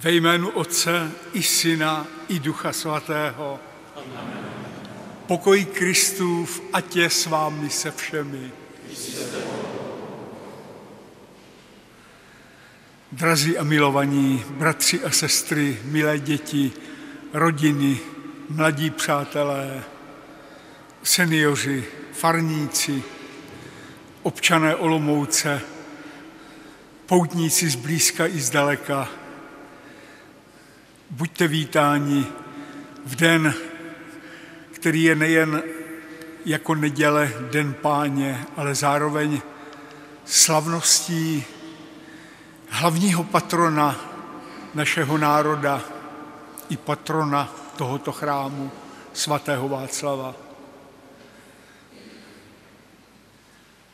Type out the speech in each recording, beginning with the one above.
Ve jménu Otce i Syna i Ducha Svatého. Pokoj Kristův, ať je s vámi se všemi. Drazí a milovaní bratři a sestry, milé děti, rodiny, mladí přátelé, seniori, farníci, občané Olomouce, poutníci z blízka i z daleka, buďte vítáni v den, který je nejen jako neděle, den páně, ale zároveň slavností hlavního patrona našeho národa i patrona tohoto chrámu, svatého Václava.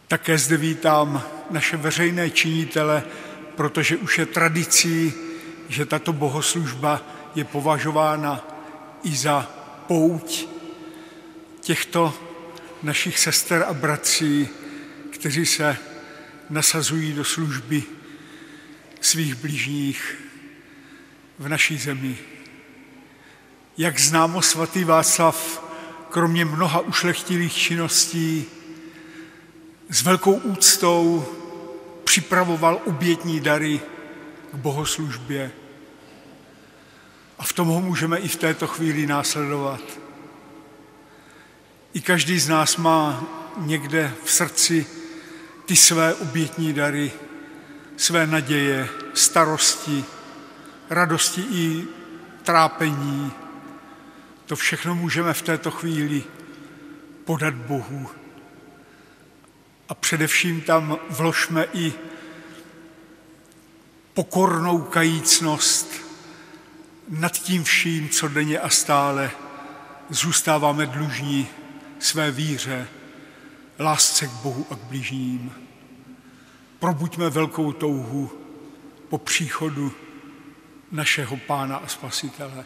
Také zde vítám naše veřejné činitele, protože už je tradicí, že tato bohoslužba je považována i za pouť těchto našich sester a bratří, kteří se nasazují do služby svých blížních v naší zemi. Jak známo, svatý Václav, kromě mnoha ušlechtilých činností, s velkou úctou připravoval obětní dary k bohoslužbě. A v tom ho můžeme i v této chvíli následovat. I každý z nás má někde v srdci ty své obětní dary, své naděje, starosti, radosti i trápení. To všechno můžeme v této chvíli podat Bohu. A především tam vložme i pokornou kajícnost nad tím vším, co denně a stále zůstáváme dlužní své víře, lásce k Bohu a k blížním. Probuďme velkou touhu po příchodu našeho Pána a Spasitele.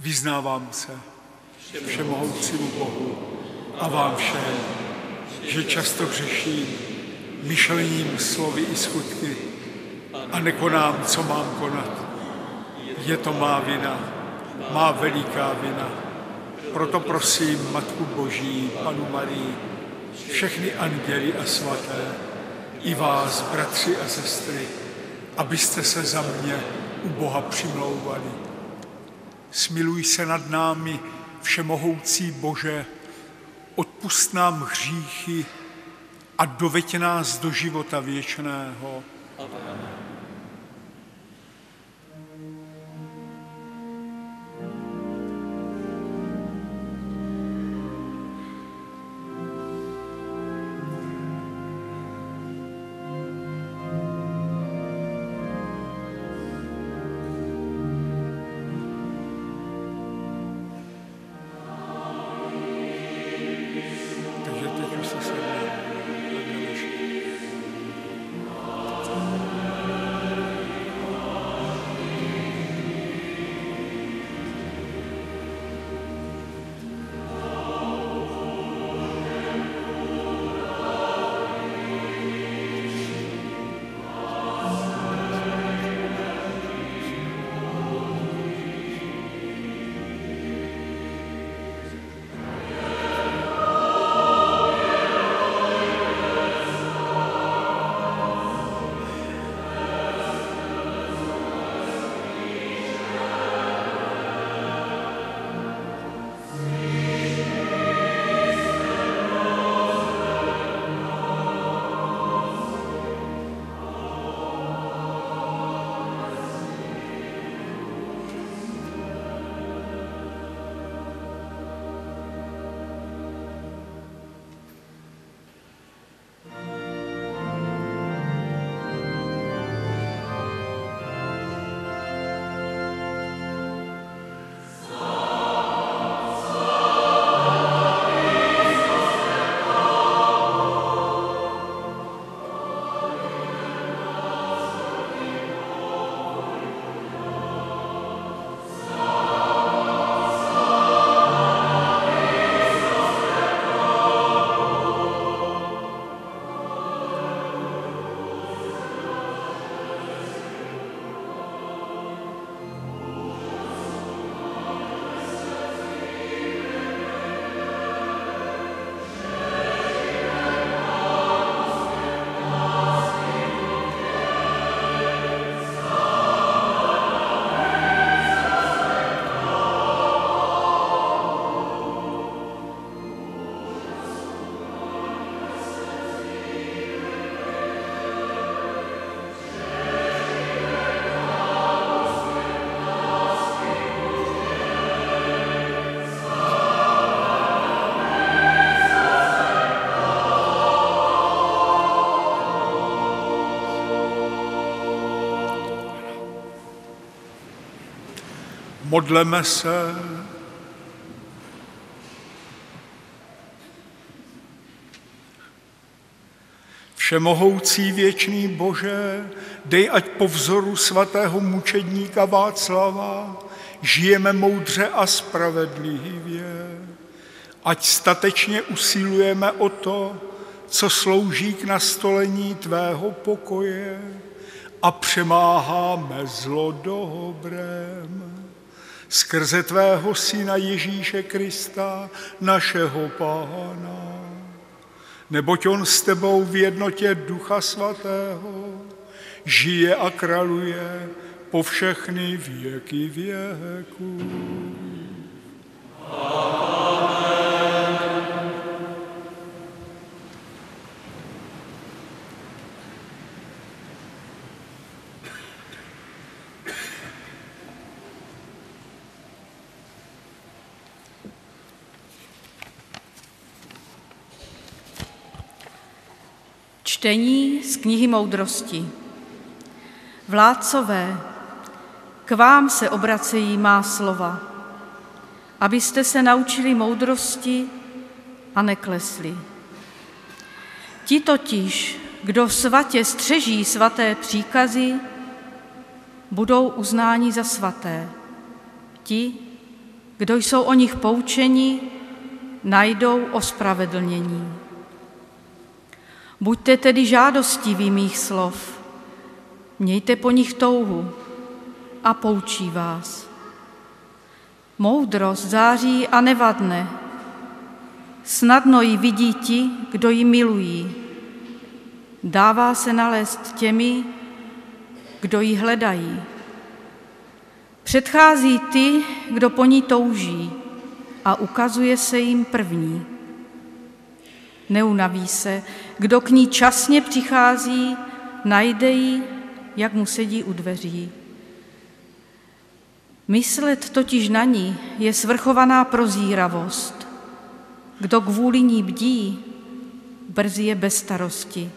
Vyznávám se všemohoucímu Bohu a vám všem, že často hřeším myšlením, slovy i skutky a nekonám, co mám konat. Je to má vina, má veliká vina. Proto prosím Matku Boží, Panu Marii, všechny anděly a svaté, i vás, bratři a sestry, abyste se za mě u Boha přimlouvali. Smiluj se nad námi, všemohoucí Bože, odpust nám hříchy a doveď nás do života věčného. Amen. Modleme se. Všemohoucí věčný Bože, dej ať po vzoru svatého mučedníka Václava žijeme moudře a spravedlivě, ať statečně usilujeme o to, co slouží k nastolení tvého pokoje a přemáháme zlo dobrém. Skrze tvého syna Ježíše Krista, našeho Pána. Neboť on s tebou v jednotě Ducha Svatého žije a kraluje po všechny věky věků. Čtení z knihy moudrosti. Vládcové, k vám se obracejí má slova, abyste se naučili moudrosti a neklesli. Ti totiž, kdo svatě střeží svaté příkazy, budou uznáni za svaté. Ti, kdo jsou o nich poučeni, najdou ospravedlnění. Buďte tedy žádostiví mých slov, mějte po nich touhu a poučí vás. Moudrost září a nevadne, snadno ji vidí ti, kdo ji milují. Dává se nalézt těmi, kdo ji hledají. Předchází ty, kdo po ní touží a ukazuje se jim první. Neunaví se, kdo k ní časně přichází, najde ji, jak mu sedí u dveří. Myslet totiž na ní je svrchovaná prozíravost. Kdo kvůli ní bdí, brzy je bez starosti.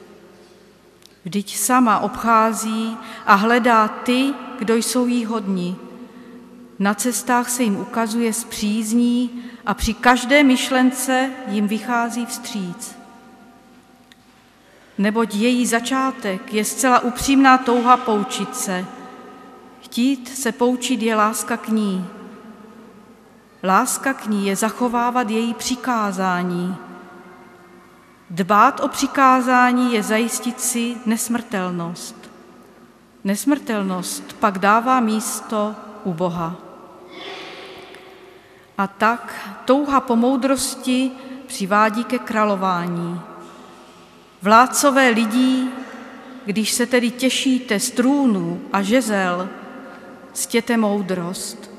Vždyť sama obchází a hledá ty, kdo jsou jí hodní. Na cestách se jim ukazuje s přízní a při každé myšlence jim vychází vstříc. Neboť její začátek je zcela upřímná touha poučit se. Chtít se poučit je láska k ní. Láska k ní je zachovávat její přikázání. Dbát o přikázání je zajistit si nesmrtelnost. Nesmrtelnost pak dává místo u Boha. A tak touha po moudrosti přivádí ke králování. Vládcové lidí, když se tedy těšíte z trůnů a žezel, stěte moudrost,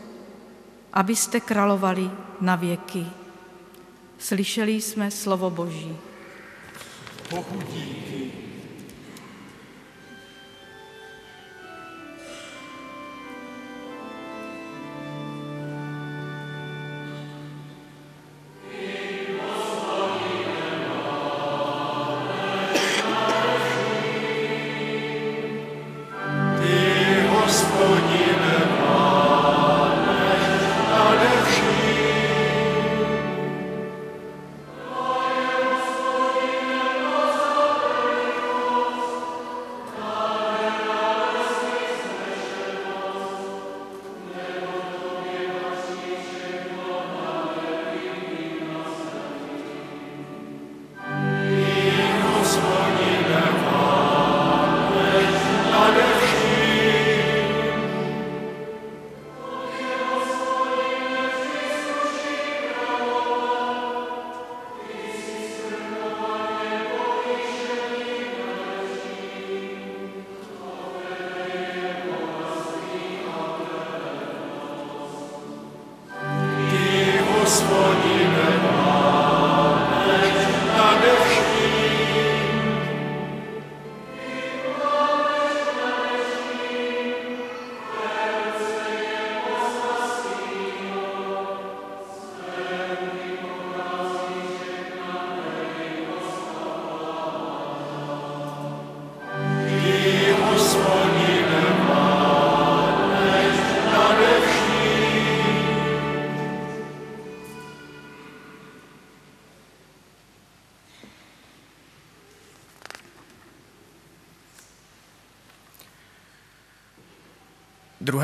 abyste královali na věky. Slyšeli jsme slovo Boží. Díky.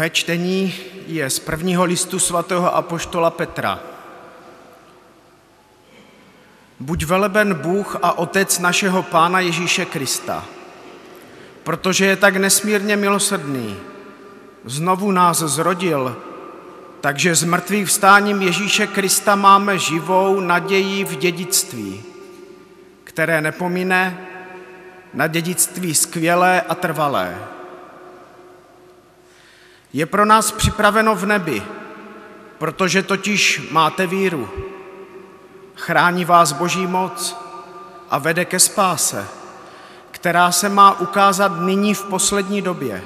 Druhé čtení je z prvního listu svatého apoštola Petra. Buď veleben Bůh a Otec našeho Pána Ježíše Krista, protože je tak nesmírně milosrdný. Znovu nás zrodil, takže s mrtvých vstáním Ježíše Krista máme živou naději v dědictví, které nepomine, na dědictví skvělé a trvalé. Je pro nás připraveno v nebi, protože totiž máte víru. Chrání vás Boží moc a vede ke spáse, která se má ukázat nyní v poslední době.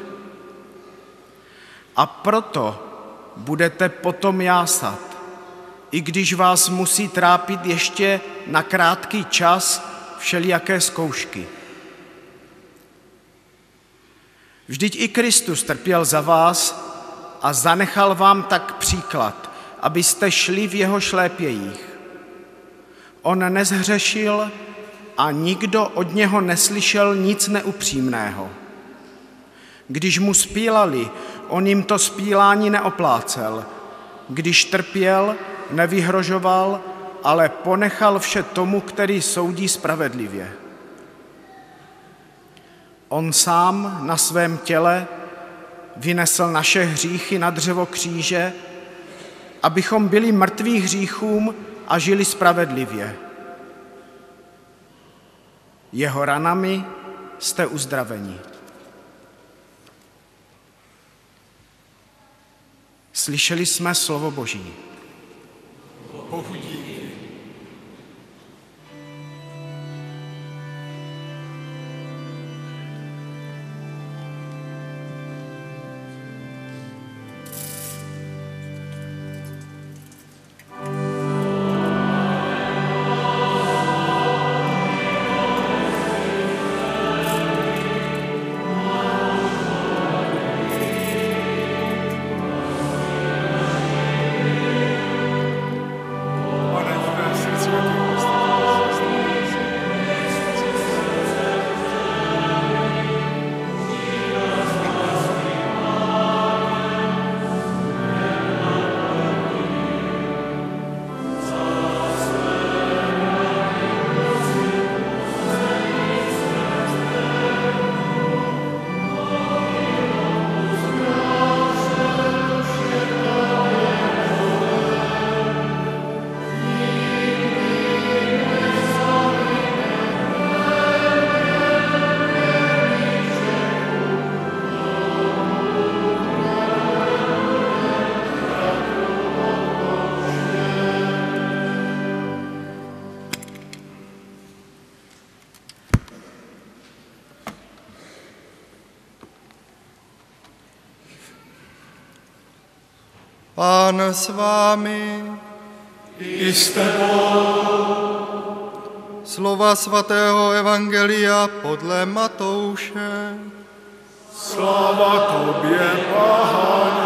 A proto budete potom jásat, i když vás musí trápit ještě na krátký čas všelijaké zkoušky. Vždyť i Kristus trpěl za vás a zanechal vám tak příklad, abyste šli v jeho šlépějích. On nezhřešil a nikdo od něho neslyšel nic neupřímného. Když mu spílali, on jim to spílání neoplácel. Když trpěl, nevyhrožoval, ale ponechal vše tomu, který soudí spravedlivě. On sám na svém těle vynesl naše hříchy na dřevo kříže, abychom byli mrtví hříchům a žili spravedlivě. Jeho ranami jste uzdraveni. Slyšeli jsme slovo Boží. Bohu Pán s vámi, I s tebou, slova svatého Evangelia podle Matouše. sláva tobě, Pane.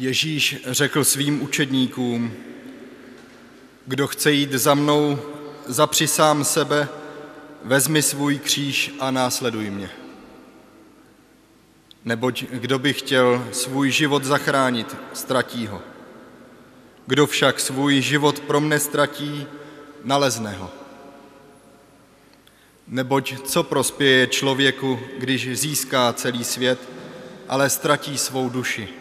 Ježíš řekl svým učedníkům, kdo chce jít za mnou, zapři sám sebe, vezmi svůj kříž a následuj mě. Neboť kdo by chtěl svůj život zachránit, ztratí ho. Kdo však svůj život pro mne ztratí, nalezne ho. Neboť co prospěje člověku, když získá celý svět, ale ztratí svou duši?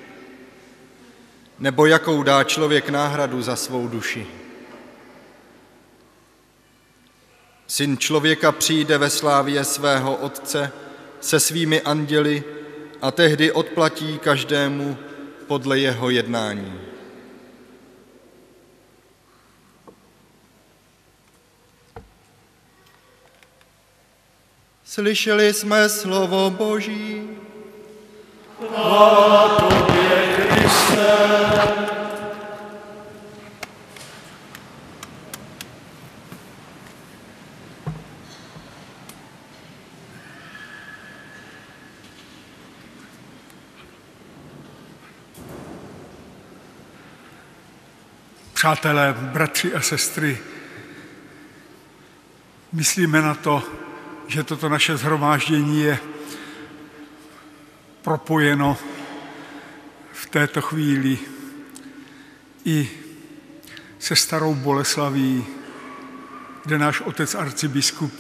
Nebo jakou dá člověk náhradu za svou duši? Syn člověka přijde ve slávě svého Otce se svými anděli a tehdy odplatí každému podle jeho jednání. Slyšeli jsme slovo Boží. Přátelé, bratři a sestry, myslíme na to, že toto naše zhromáždění je propojeno v této chvíli i se starou Boleslaví, kde náš otec arcibiskup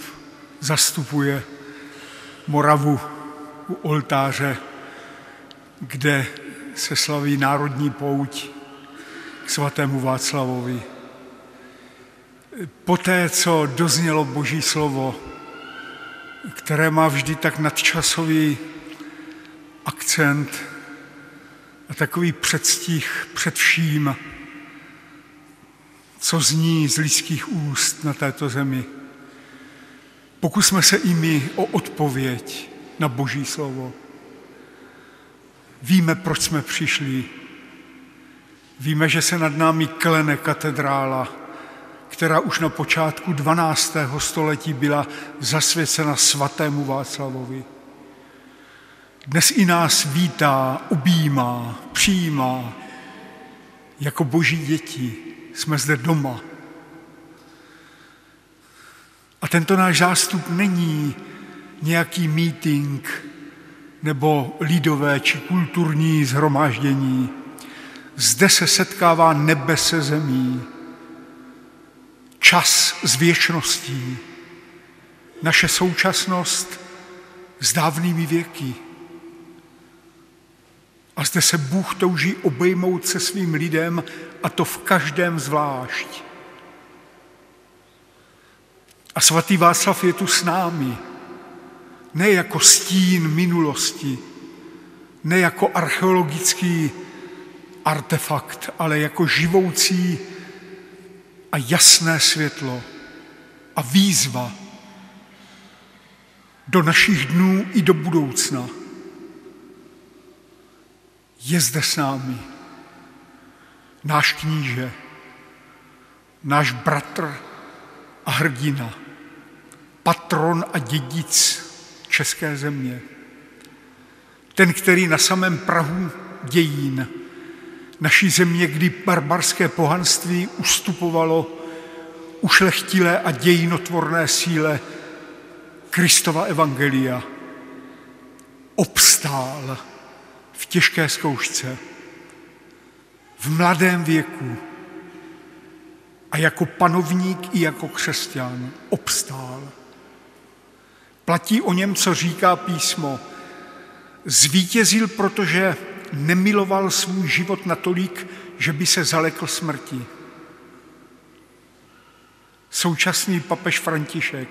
zastupuje Moravu u oltáře, kde se slaví národní pouť k svatému Václavovi. Poté, co doznělo Boží slovo, které má vždy tak nadčasový akcent a takový předstih před vším, co zní z lidských úst na této zemi. Pokusme se i my o odpověď na Boží slovo. Víme, proč jsme přišli. Víme, že se nad námi klene katedrála, která už na počátku 12. století byla zasvěcena svatému Václavovi. Dnes i nás vítá, objímá, přijímá jako boží děti. Jsme zde doma. A tento náš zástup není nějaký meeting nebo lidové či kulturní zhromáždění. Zde se setkává nebe se zemí, čas s věčností, naše současnost s dávnými věky. A zde se Bůh touží obejmout se svým lidem a to v každém zvlášť. A svatý Václav je tu s námi, ne jako stín minulosti, ne jako archeologický artefakt, ale jako živoucí a jasné světlo a výzva do našich dnů i do budoucna. Je zde s námi náš kníže, náš bratr a hrdina, patron a dědic české země. Ten, který na samém Prahu dějín naší země, kdy barbarské pohanství ustupovalo ušlechtilé a dějinotvorné síle Kristova evangelia, obstál v těžké zkoušce, v mladém věku a jako panovník i jako křesťan obstál. Platí o něm, co říká písmo. Zvítězil, protože nemiloval svůj život natolik, že by se zalekl smrti. Současný papež František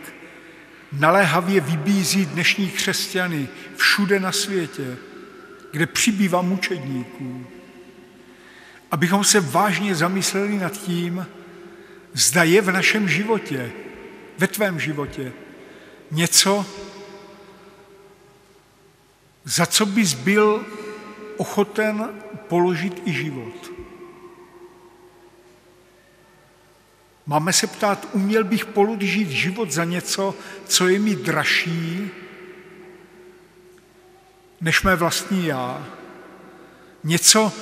naléhavě vybízí dnešní křesťany všude na světě, kde přibývá mučedníků, abychom se vážně zamysleli nad tím, zda je v našem životě, ve tvém životě, něco, za co bys byl ochoten položit i život. Máme se ptát, uměl bych položit život za něco, co je mi dražší než mé vlastní já. Něco,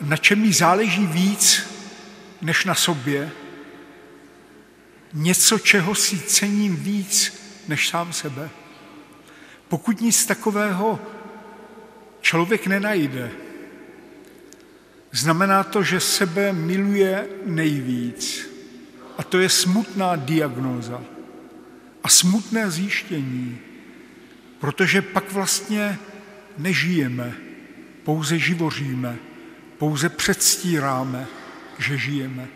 na čem mi záleží víc než na sobě. Něco, čeho si cením víc než sám sebe. Pokud nic takového člověk nenajde, znamená to, že sebe miluje nejvíc. A to je smutná diagnóza a smutné zjištění, protože pak vlastně nežijeme, pouze živoříme, pouze předstíráme, že žijeme.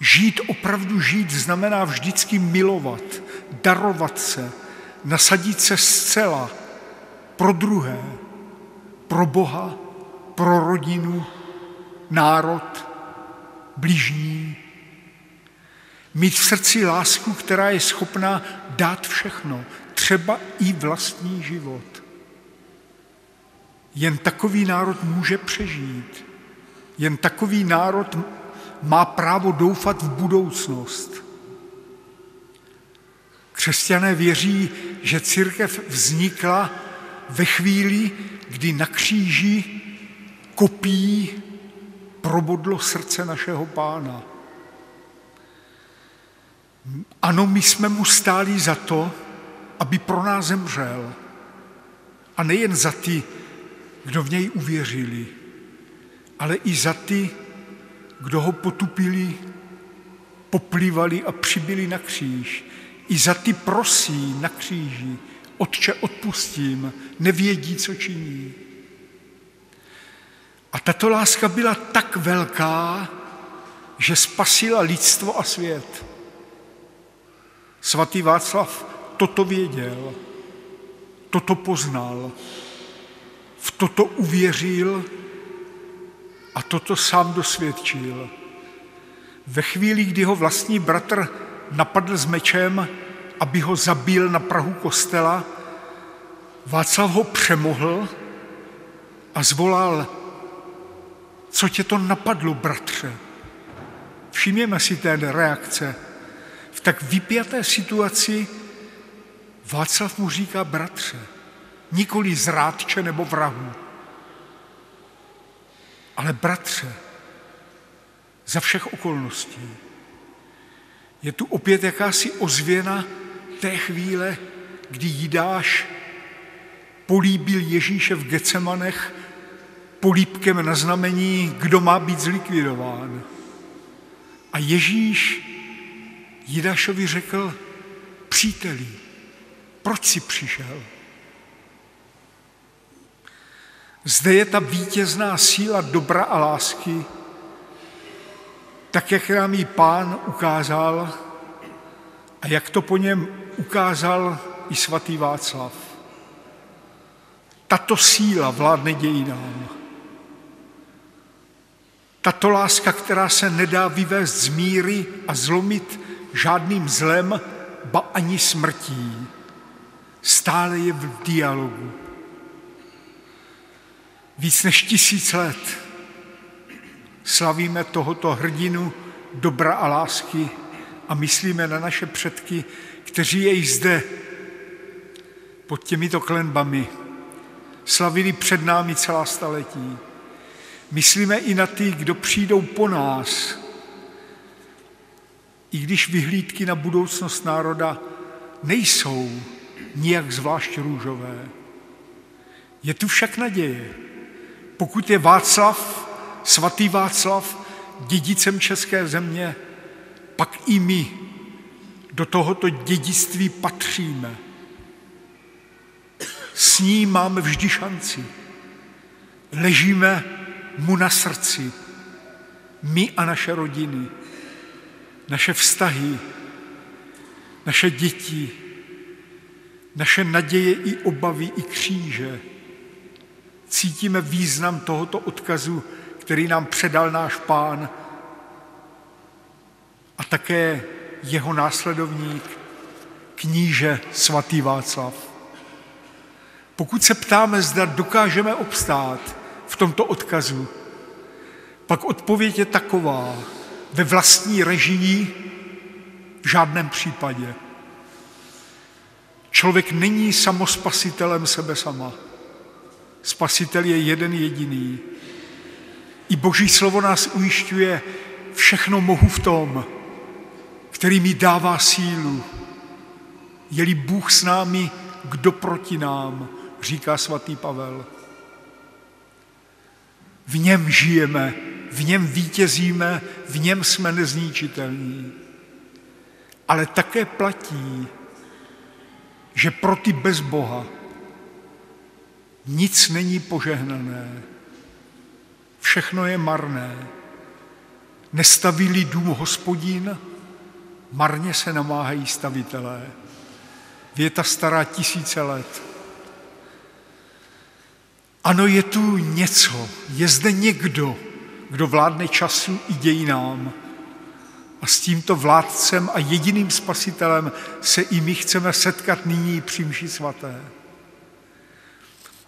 Žít, opravdu žít, znamená vždycky milovat, darovat se, nasadit se zcela pro druhé, pro Boha, pro rodinu, národ, blížní. Mít v srdci lásku, která je schopná dát všechno, třeba i vlastní život. Jen takový národ může přežít. Jen takový národ má právo doufat v budoucnost. Křesťané věří, že církev vznikla ve chvíli, kdy na kříži kopí probodlo srdce našeho pána. Ano, my jsme mu stáli za to, aby pro nás zemřel. A nejen za ty, kdo v něj uvěřili, ale i za ty, kdo ho potupili, poplývali a přibyli na kříž. I za ty prosí na kříži, Otče, odpustím, nevědí, co činí. A tato láska byla tak velká, že spasila lidstvo a svět. Svatý Václav toto věděl, toto poznal, v toto uvěřil a toto sám dosvědčil. Ve chvíli, kdy ho vlastní bratr napadl s mečem, aby ho zabil na Prahu kostela, Václav ho přemohl a zvolal, co tě to napadlo, bratře? Všimněme si té reakce. V tak vypjaté situaci Václav mu říká bratře, nikoli zrádče nebo vrahu, ale bratře, za všech okolností. Je tu opět jakási ozvěna té chvíle, kdy Jidáš políbil Ježíše v Gecemanech polípkem na znamení, kdo má být zlikvidován. A Ježíš Jidášovi řekl, příteli, proč jsi přišel? Zde je ta vítězná síla dobra a lásky, tak jak nám ji pán ukázal a jak to po něm ukázal i svatý Václav. Tato síla vládne dějinám. Tato láska, která se nedá vyvést z míry a zlomit žádným zlem, ba ani smrtí, stále je v dialogu. Víc než tisíc let slavíme tohoto hrdinu dobra a lásky a myslíme na naše předky, kteří jej zde pod těmito klenbami slavili před námi celá staletí. Myslíme i na ty, kdo přijdou po nás, i když vyhlídky na budoucnost národa nejsou nijak zvlášť růžové. Je tu však naděje. Pokud je Václav, svatý Václav, dědicem české země, pak i my do tohoto dědictví patříme. S ním máme vždy šanci. Ležíme mu na srdci. My a naše rodiny, naše vztahy, naše děti, naše naděje i obavy i kříže. Cítíme význam tohoto odkazu, který nám předal náš pán a také jeho následovník, kníže svatý Václav. Pokud se ptáme, zda dokážeme obstát v tomto odkazu, pak odpověď je taková, ve vlastní režii v žádném případě. Člověk není samospasitelem sebe sama. Spasitel je jeden jediný. I Boží slovo nás ujišťuje, všechno mohu v tom, který mi dává sílu. Je-li Bůh s námi, kdo proti nám, říká svatý Pavel. V něm žijeme, v něm vítězíme, v něm jsme nezničitelní. Ale také platí, že pro ty bez Boha nic není požehnané, všechno je marné. Nestaví dům hospodín, marně se namáhají stavitelé. Věta stará tisíce let. Ano, je tu něco, je zde někdo, kdo vládne času i dějinám. A s tímto vládcem a jediným spasitelem se i my chceme setkat nyní při mši svaté.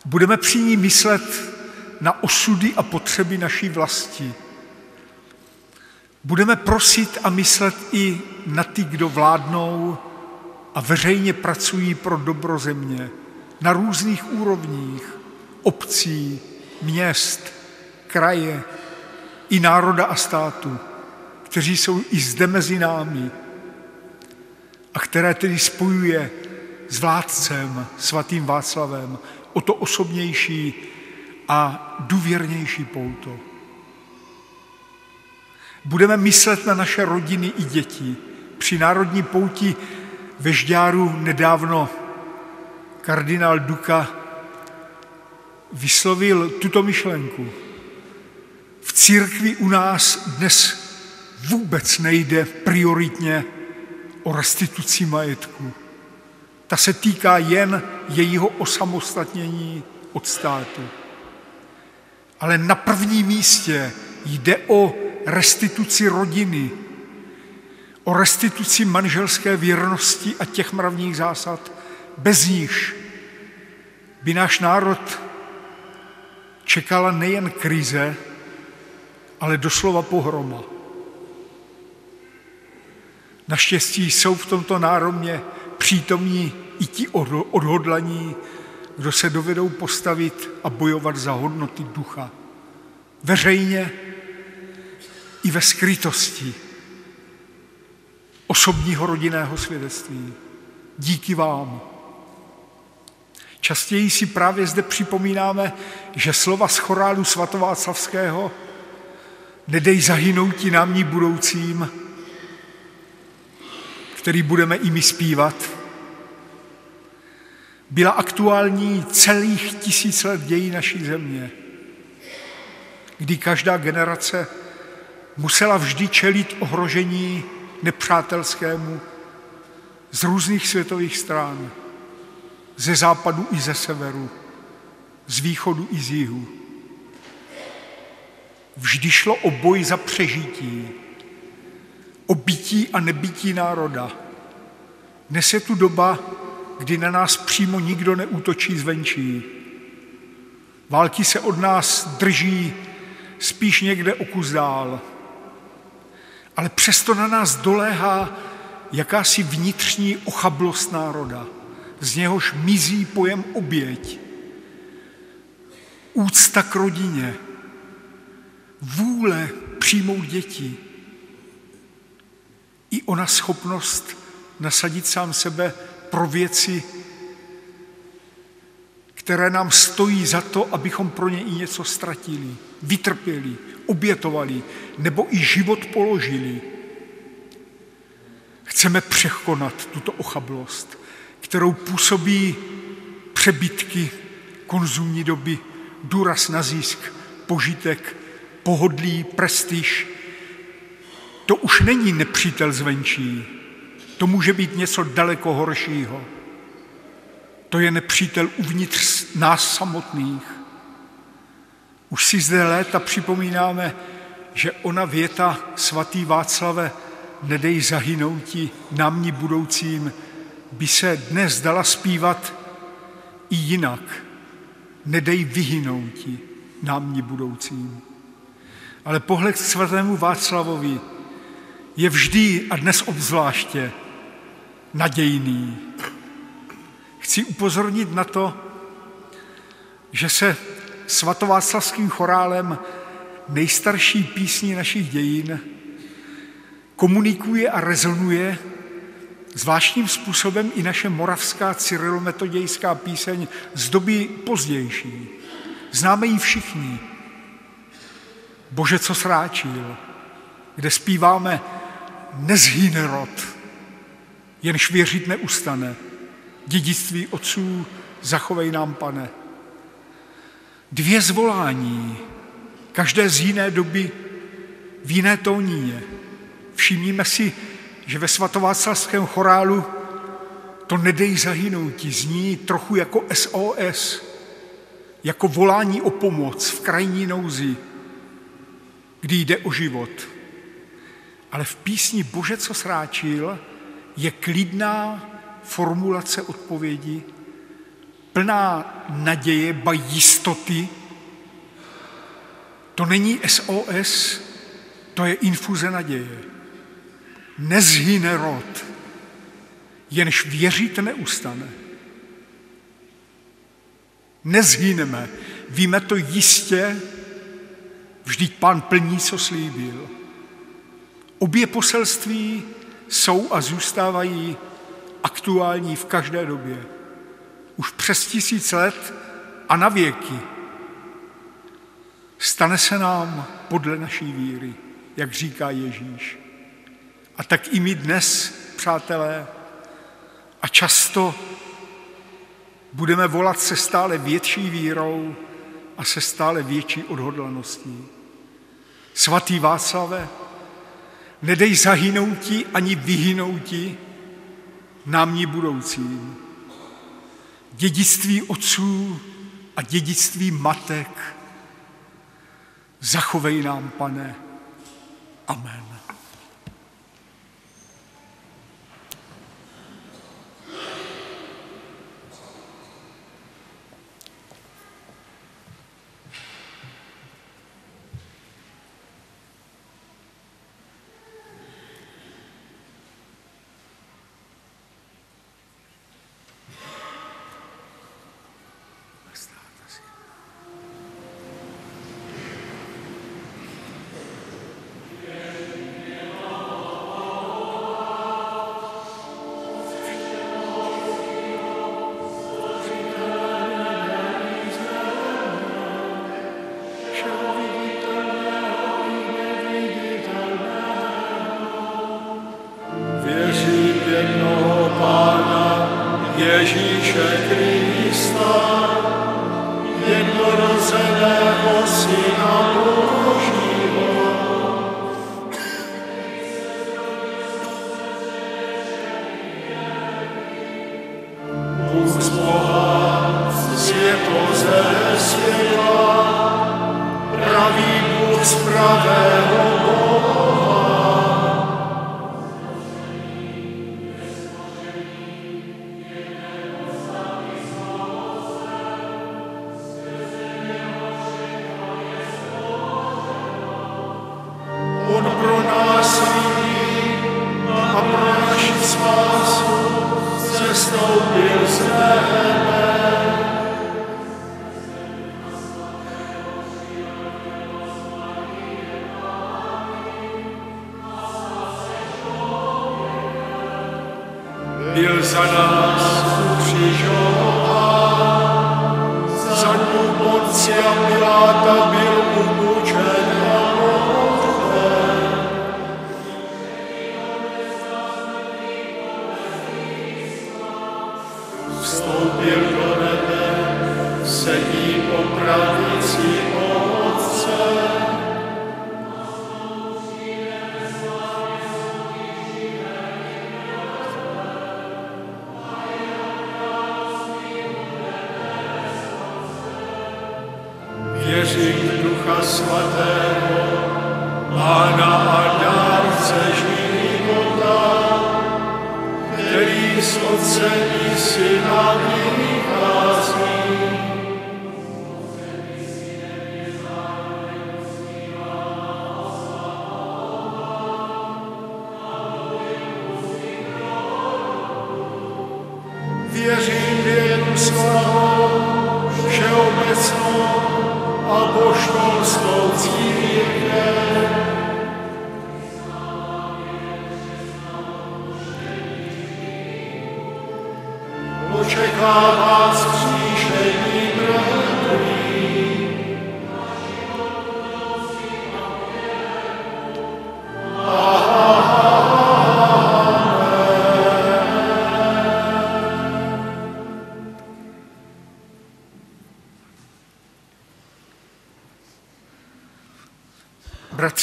Budeme při ní myslet na osudy a potřeby naší vlasti. Budeme prosit a myslet i na ty, kdo vládnou a veřejně pracují pro dobro země na různých úrovních, obcí, měst, kraje, i národa a státu, kteří jsou i zde mezi námi a které tedy spojuje s vládcem svatým Václavem o to osobnější a důvěrnější pouto. Budeme myslet na naše rodiny i děti. Při národní pouti ve Žďáru nedávno kardinál Duka vyslovil tuto myšlenku. V církvi u nás dnes vůbec nejde prioritně o restituci majetku. Ta se týká jen jejího osamostatnění od státu. Ale na prvním místě jde o restituci rodiny, o restituci manželské věrnosti a těch mravních zásad, bez níž by náš národ čekala nejen krize, ale doslova pohroma. Naštěstí jsou v tomto náromě přítomní i ti odhodlaní, kdo se dovedou postavit a bojovat za hodnoty ducha. Veřejně i ve skrytosti osobního rodinného svědectví. Díky vám. Častěji si právě zde připomínáme, že slova z chorálu svatováclavského nedej zahynouti námní budoucím, který budeme i my zpívat, byla aktuální celých tisíc let dějí naší země, kdy každá generace musela vždy čelit ohrožení nepřátelskému z různých světových stran, ze západu i ze severu, z východu i z jihu. Vždy šlo o boj za přežití, o bytí a nebytí národa. Dnes je tu doba, kdy na nás přímo nikdo neútočí zvenčí. Války se od nás drží spíš někde o kus dál. Ale přesto na nás doléhá jakási vnitřní ochablost národa, z něhož mizí pojem oběť, úcta k rodině, vůle přijmout děti, i ona schopnost nasadit sám sebe pro věci, které nám stojí za to, abychom pro ně i něco ztratili, vytrpěli, obětovali nebo i život položili. Chceme překonat tuto ochablost, kterou působí přebytky konzumní doby, důraz na zisk, požitek, pohodlí, prestiž. To už není nepřítel zvenčí, to může být něco daleko horšího. To je nepřítel uvnitř nás samotných. Už si zde léta připomínáme, že ona věta svatý Václave nedej zahynouti námní budoucím by se dnes dala zpívat i jinak. Nedej vyhynouti námní budoucím. Ale pohled k svatému Václavovi je vždy a dnes obzvláště nadějný. Chci upozornit na to, že se svatováclavským chorálem nejstarší písní našich dějin komunikuje a rezonuje zvláštním způsobem i naše moravská cyrilometodějská píseň z doby pozdější. Známe ji všichni. Bože, co sráčil, kde zpíváme nezhýne rod, jenž věřit neustane. Dědictví otců zachovej nám, pane. Dvě zvolání, každé z jiné doby, v jiné tóníně. Všimníme si, že ve svatováclavském chorálu to nedej zahynout, zní trochu jako SOS, jako volání o pomoc v krajní nouzi, kdy jde o život. Ale v písni Bože, co sráčil, je klidná formulace odpovědi, plná naděje, ba jistoty. To není SOS, to je infuze naděje. Nezhyne rod, jenž věřit neustane. Nezhyneme, víme to jistě, Vždyť pán plní, co slíbil. Obě poselství jsou a zůstávají aktuální v každé době. Už přes tisíc let a na věky. Stane se nám podle naší víry, jak říká Ježíš. A tak i my dnes, přátelé, a často budeme volat se stále větší vírou a se stále větší odhodlaností. Svatý Václave, nedej zahynoutí ani vyhynoutí námní budoucím. Dědictví otců a dědictví matek zachovej nám, pane. Amen. Sedí po pravici Otce. Věřím Ducha Svatého,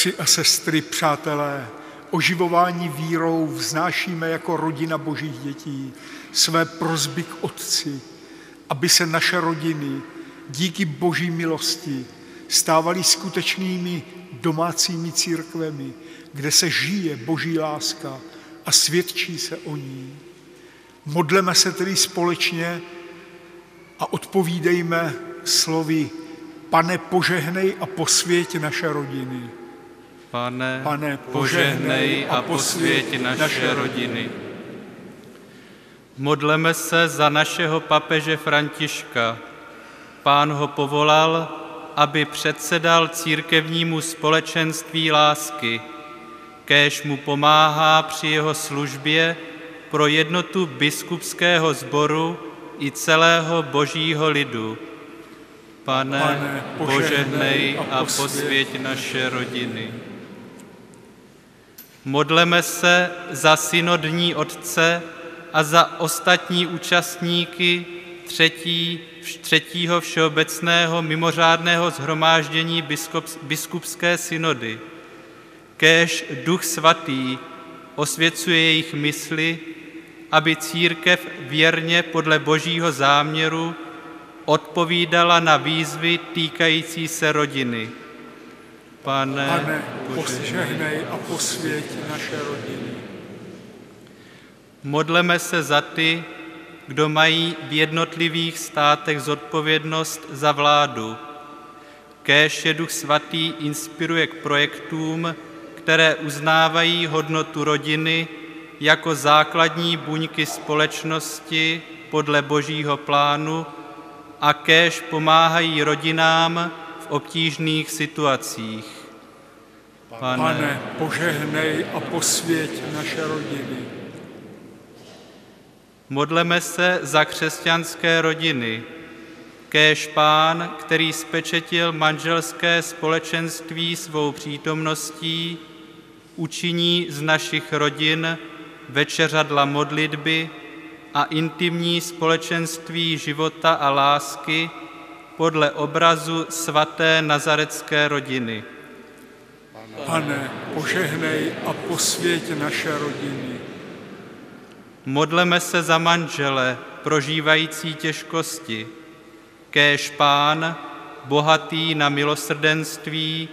Bratři a sestry, přátelé, oživování vírou vznášíme jako rodina božích dětí své prozby k Otci, aby se naše rodiny díky boží milosti stávaly skutečnými domácími církvemi, kde se žije boží láska a svědčí se o ní. Modleme se tedy společně a odpovídejme slovy Pane, požehnej a posvěť naše rodiny. Pane, Pane, požehnej a posvěť naše rodiny. Modleme se za našeho papeže Františka. Pán ho povolal, aby předsedal církevnímu společenství lásky, kéž mu pomáhá při jeho službě pro jednotu biskupského sboru i celého božího lidu. Pane, Pane, požehnej a posvěť naše rodiny. Modleme se za synodní otce a za ostatní účastníky třetí, třetího všeobecného mimořádného zhromáždění biskup, biskupské synody. Kéž Duch Svatý osvěcuje jejich mysli, aby církev věrně podle božího záměru odpovídala na výzvy týkající se rodiny. Pane, Pane požehnej a posvěť naše rodiny. Modleme se za ty, kdo mají v jednotlivých státech zodpovědnost za vládu. Kéž je Duch Svatý inspiruje k projektům, které uznávají hodnotu rodiny jako základní buňky společnosti podle božího plánu a kéž pomáhají rodinám v obtížných situacích. Pane, Pane požehnej a posvěť naše rodiny. Modleme se za křesťanské rodiny. Kéž pán, který spečetil manželské společenství svou přítomností, učiní z našich rodin večeřadla modlitby a intimní společenství života a lásky podle obrazu svaté nazarecké rodiny. Pane, požehnej a posvěť naše rodiny. Modleme se za manžele prožívající těžkosti. Kéž pán, bohatý na milosrdenství,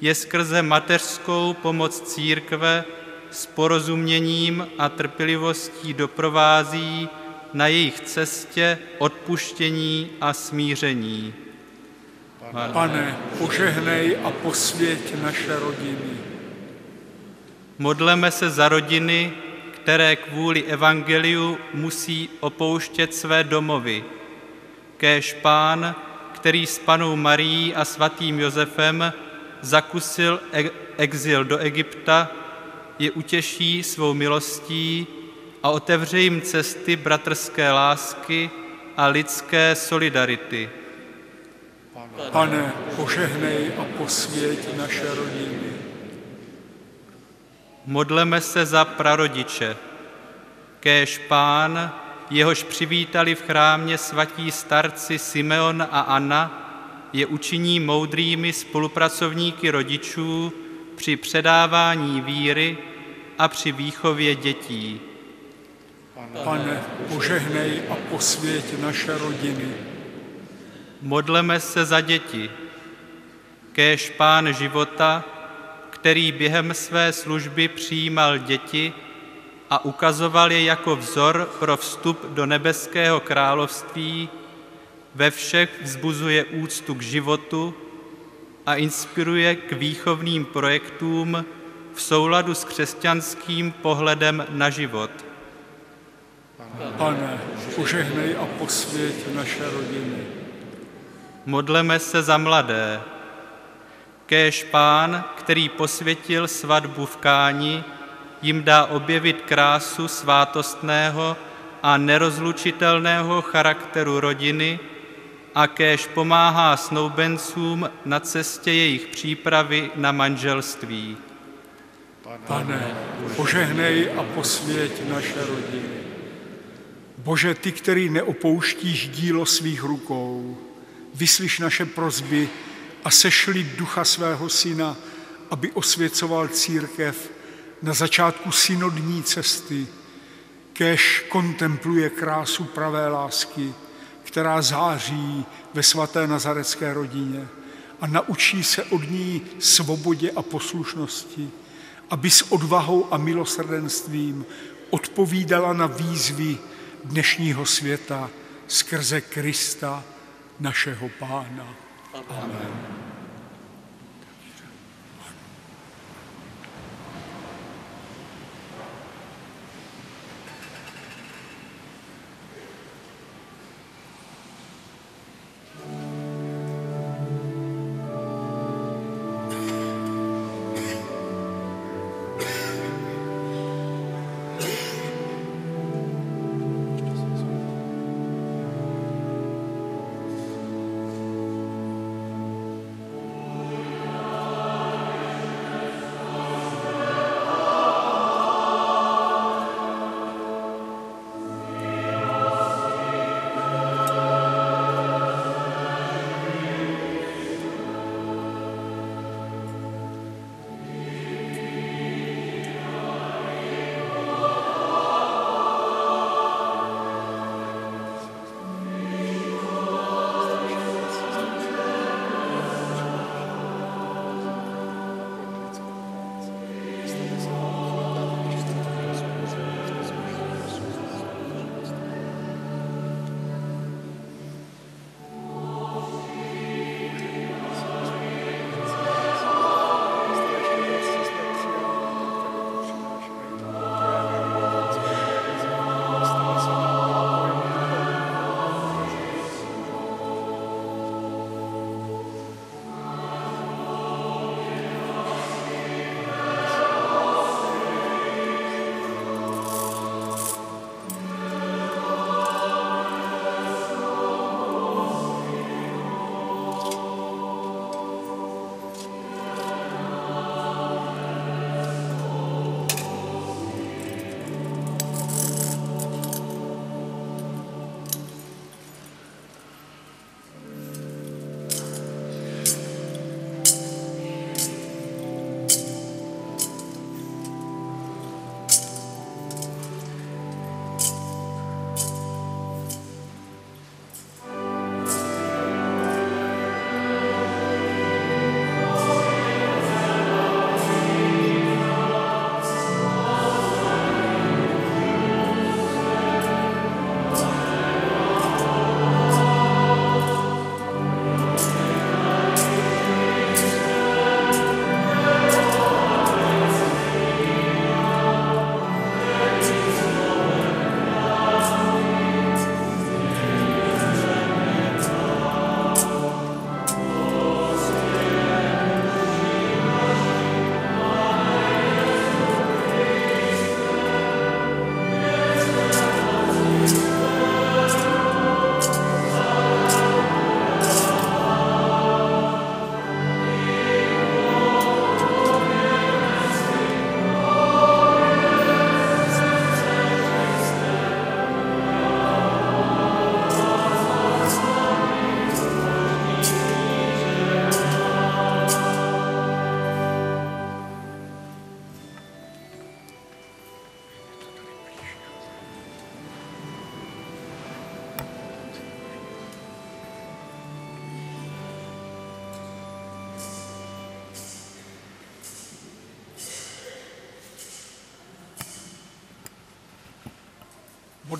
je skrze mateřskou pomoc církve s porozuměním a trpělivostí doprovází na jejich cestě odpuštění a smíření. Pane, Pane požehnej a posvěť naše rodiny. Modleme se za rodiny, které kvůli evangeliu musí opouštět své domovy. Kéž pán, který s panou Marií a svatým Josefem zakusil e- exil do Egypta, je utěší svou milostí a otevře jim cesty bratrské lásky a lidské solidarity. Pane, požehnej a posvěť naše rodiny. Modleme se za prarodiče. Kéž pán, jehož přivítali v chrámě svatí starci Simeon a Anna, je učiní moudrými spolupracovníky rodičů při předávání víry a při výchově dětí. Pane, požehnej a posvěť naše rodiny. Modleme se za děti. Kéž pán života, který během své služby přijímal děti a ukazoval je jako vzor pro vstup do nebeského království, ve všech vzbuzuje úctu k životu a inspiruje k výchovným projektům v souladu s křesťanským pohledem na život. Pane, požehnej a posvěť naše rodiny. Modleme se za mladé. Kéž pán, který posvětil svatbu v Káni, jim dá objevit krásu svátostného a nerozlučitelného charakteru rodiny a kéž pomáhá snoubencům na cestě jejich přípravy na manželství. Pane, požehnej a posvěť naše rodiny. Bože, ty, který neopouštíš dílo svých rukou, vyslyš naše prozby a sešli ducha svého syna, aby osvěcoval církev na začátku synodní cesty, kež kontempluje krásu pravé lásky, která září ve svaté nazarecké rodině a naučí se od ní svobodě a poslušnosti, aby s odvahou a milosrdenstvím odpovídala na výzvy dnešního světa skrze Krista, našeho Pána. Amen.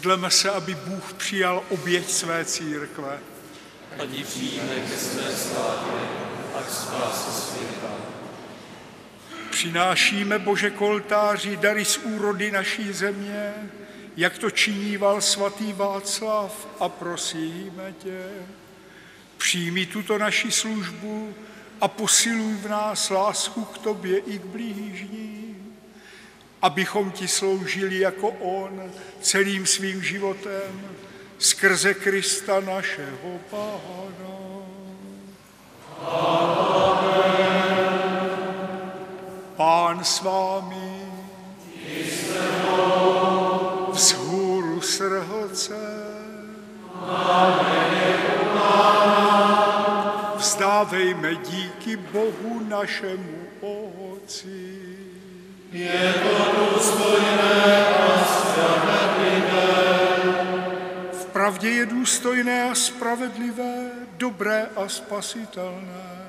Modleme se, aby Bůh přijal oběť své církve. Ať ji přijme ke své slávě a k spáse světa. Přinášíme, Bože, koltáři dary z úrody naší země, jak to činíval svatý Václav a prosíme tě, přijmi tuto naši službu a posiluj v nás lásku k tobě i k blížním, abychom ti sloužili jako on celým svým životem skrze Krista našeho Pána. Pán s vámi, vzhůru srdce, vzdávejme díky Bohu našemu Otci. V pravdě je důstojné a spravedlivé, dobré a spasitelné,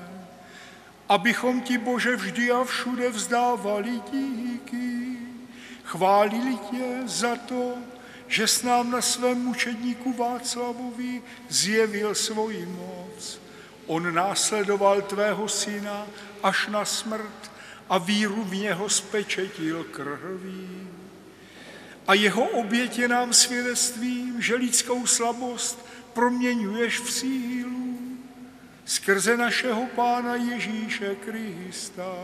abychom ti, Bože, vždy a všude vzdávali díky, chválili tě za to, že s nám na svém mučedníku Václavovi zjevil svoji moc. On následoval tvého syna až na smrt a víru v něho spečetil krví. A jeho oběť je nám svědectvím, že lidskou slabost proměňuješ v sílu skrze našeho Pána Ježíše Krista.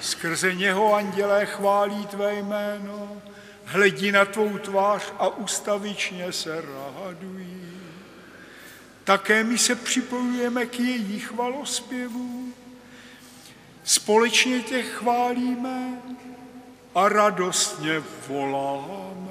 Skrze něho andělé chválí tvé jméno, hledí na tvou tvář a ustavičně se radují. Také my se připojujeme k jejich chvalospěvu. Společně tě chválíme a radostně voláme.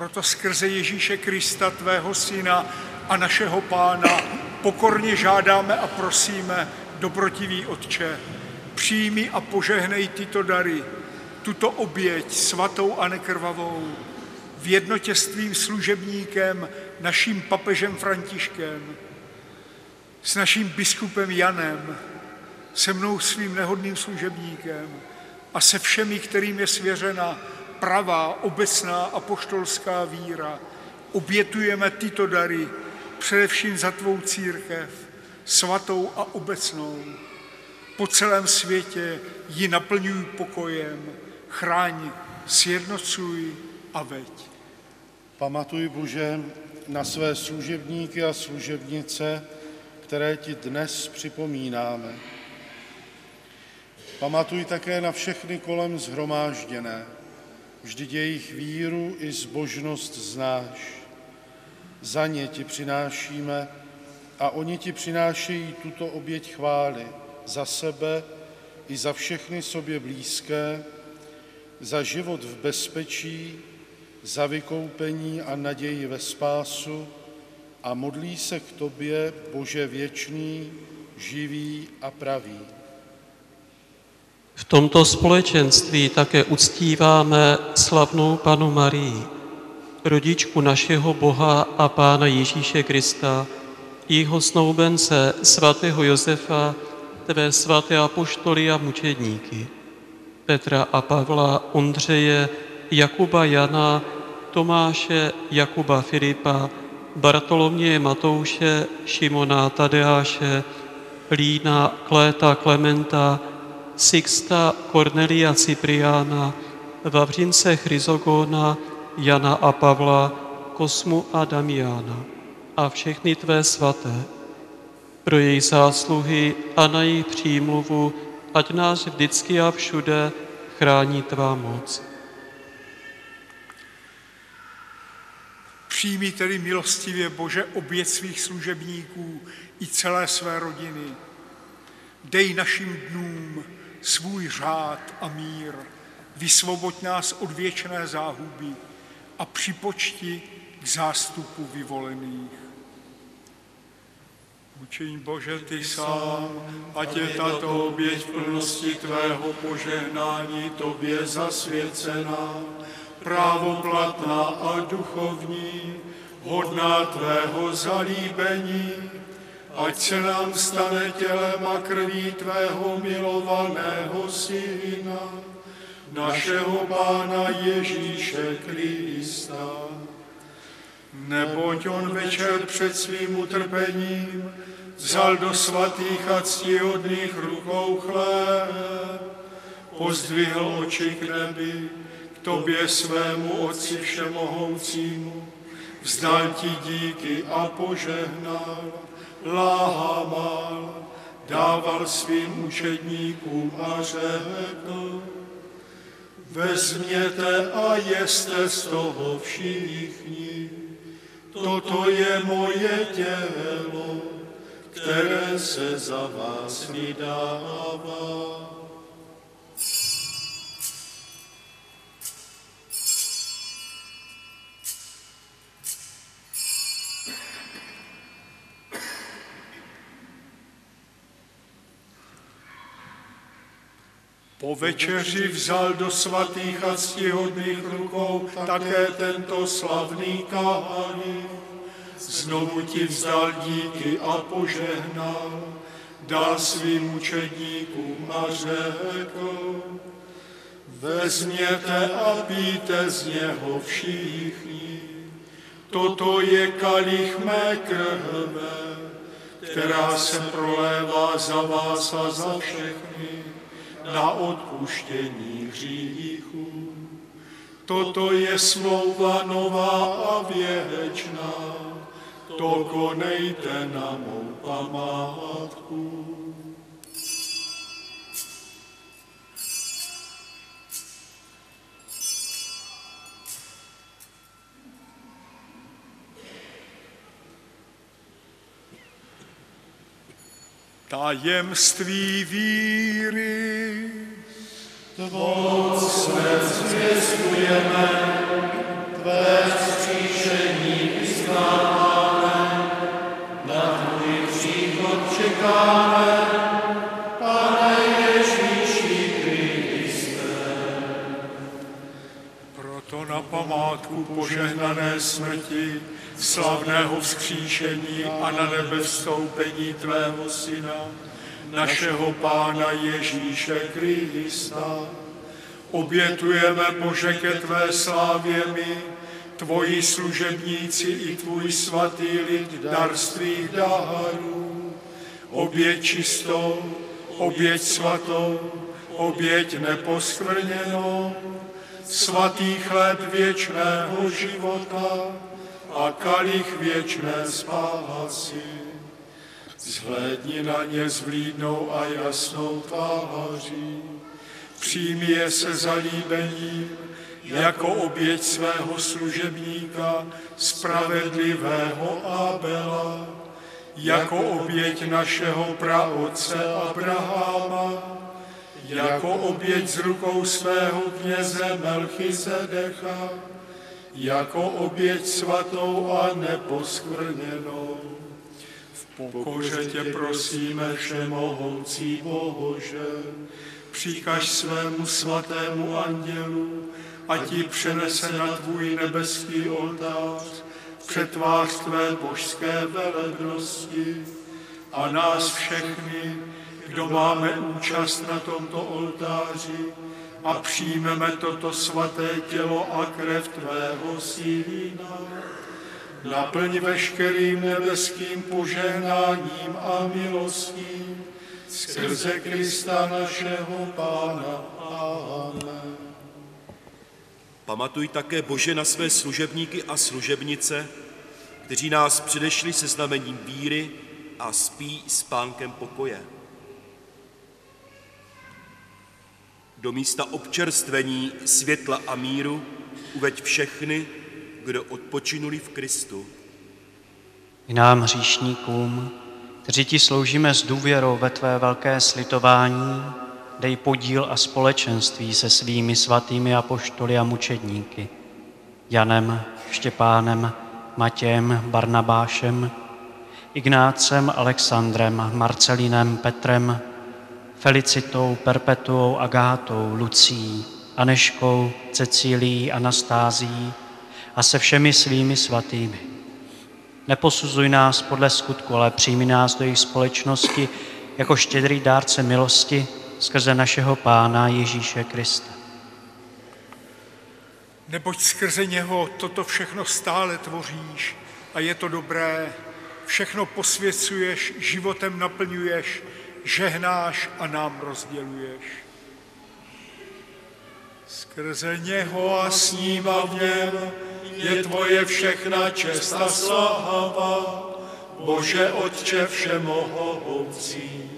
Proto skrze Ježíše Krista, tvého syna a našeho pána, pokorně žádáme a prosíme, dobrotivý Otče, přijmi a požehnej tyto dary, tuto oběť svatou a nekrvavou, v jednotě s tvým služebníkem, naším papežem Františkem, s naším biskupem Janem, se mnou svým nehodným služebníkem a se všemi, kterým je svěřena pravá obecná apoštolská víra. Obětujeme tyto dary především za tvou církev, svatou a obecnou. Po celém světě ji naplňuj pokojem, chráň, sjednocuj a veď. Pamatuj, Bože, na své služebníky a služebnice, které ti dnes připomínáme. Pamatuj také na všechny kolem zhromážděné. Vždyť jejich víru i zbožnost znáš. Za ně ti přinášíme a oni ti přinášejí tuto oběť chvály za sebe i za všechny sobě blízké, za život v bezpečí, za vykoupení a naději ve spásu a modlí se k tobě, Bože věčný, živý a pravý. V tomto společenství také uctíváme slavnou panu Marii, rodičku našeho Boha a Pána Ježíše Krista, jeho snoubence svatého Josefa, tvé svaté apoštoly a mučedníky, Petra a Pavla, Ondřeje, Jakuba Jana, Tomáše, Jakuba Filipa, Bartoloměje Matouše, Šimona Tadeáše, Lína, Kléta, Klementa, Sixta, Cornelia Cipriana, Vavřince Chryzogona, Jana a Pavla, Kosmu a Damiana a všechny tvé svaté. Pro její zásluhy a na jejich přímluvu, ať nás vždycky a všude chrání tvá moc. Přijmi tedy milostivě, Bože, oběd svých služebníků i celé své rodiny. Dej našim dnům svůj řád a mír. Vysvoboď nás od věčné záhuby a připočti k zástupu vyvolených. Učeň Bože, ty sám, ať je tato oběť v plnosti tvého požehnání tobě zasvěcená, právoplatná a duchovní, hodná tvého zalíbení, ať se nám stane tělem a krví tvého milovaného syna, našeho Pána Ježíše Krista. Neboť on večer před svým utrpením vzal do svatých a ctihodných rukou chléb, pozdvihl oči k nebi, k tobě svému Otci Všemohoucímu, vzdal ti díky a požehnal, láhamal, dával svým učedníkům a řekl, vezměte a jeste z toho všichni, toto je moje tělo, které se za vás vydává. Po večeři vzal do svatých a ctihodných rukou také tento slavný kahaní. Znovu ti vzdal díky a požehnal, dal svým učedníkům a řekl, vezměte a píte z něho všichni. Toto je kalich mé krve, která se prolévá za vás a za všechny na odpuštění hříchů. Toto je smlouva nová a věčná, to konejte na mou památku. Tajemství víry. Tvou smrt zvěstujeme, tvé vzkříšení vyznáváme, na tvůj příchod čekáme, památku požehnané smrti slavného vzkříšení a na nebe vstoupení tvého syna, našeho Pána Ježíše Krista. Obětujeme, Bože, ke tvé slávě my, tvoji služebníci i tvůj svatý lid dar svých dárů. Oběť čistou, oběť svatou, oběť neposkvrněnou, svatý chléb věčného života, a kalich věčné spásy. Zhlédni na ně s vlídnou a jasnou tváří, přijmi je se zalíbením jako oběť svého služebníka, spravedlivého Abela, jako oběť našeho praotce Abrahama, jako oběť z rukou svého kněze Melchizedecha, jako oběť svatou a neposkvrněnou. V pokoře tě prosíme, všemohoucí Bože, Přikaž svému svatému andělu, a ti přenese na tvůj nebeský oltář před tvář tvé božské velebnosti a nás všechny, kdo máme účast na tomto oltáři a přijmeme toto svaté tělo a krev tvého sína. Naplň veškerým nebeským požehnáním a milostí skrze Krista našeho Pána. Amen. Pamatuj také, Bože, na své služebníky a služebnice, kteří nás předešli se znamením víry a spí s pánkem pokoje. Do místa občerstvení, světla a míru uveď všechny, kdo odpočinuli v Kristu. I nám hříšníkům, kteří ti sloužíme s důvěrou ve tvé velké slitování, dej podíl a společenství se svými svatými apoštoly a mučedníky, Janem, Štěpánem, Matějem, Barnabášem, Ignácem, Alexandrem, Marcelinem, Petrem, Felicitou, Perpetuou, Agátou, Lucí, Aneškou, Cecílií, Anastází a se všemi svými svatými. Neposuzuj nás podle skutku, ale přijmi nás do jejich společnosti jako štědrý dárce milosti skrze našeho Pána Ježíše Krista. Neboť skrze něho toto všechno stále tvoříš a je to dobré, všechno posvěcuješ, životem naplňuješ, žehnáš a nám rozděluješ. Skrze něho a s ním a v něm je tvoje všechna čest a sláva, Bože Otče všemohoucí,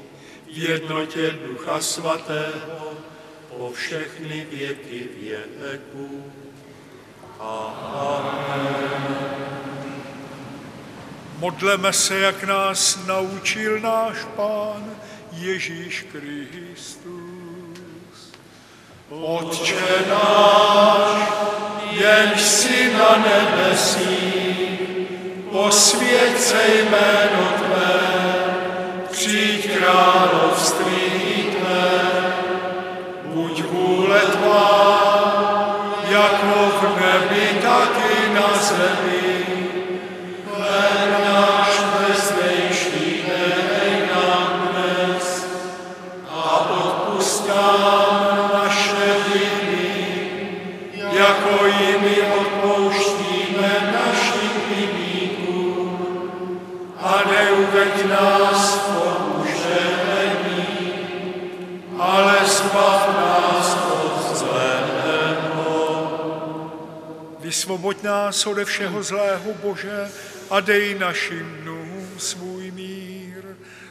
v jednotě Ducha Svatého, po všechny věky věků. Amen. Modleme se, jak nás naučil náš Pán Ježíš Kristus. Otče náš, jenž si na nebesích, posvěd se jméno Tvé, přijď království Tvé, buď vůle Tvá, Vysvoboď nás ode všeho zlého, Bože, a dej našim dnům svůj mír.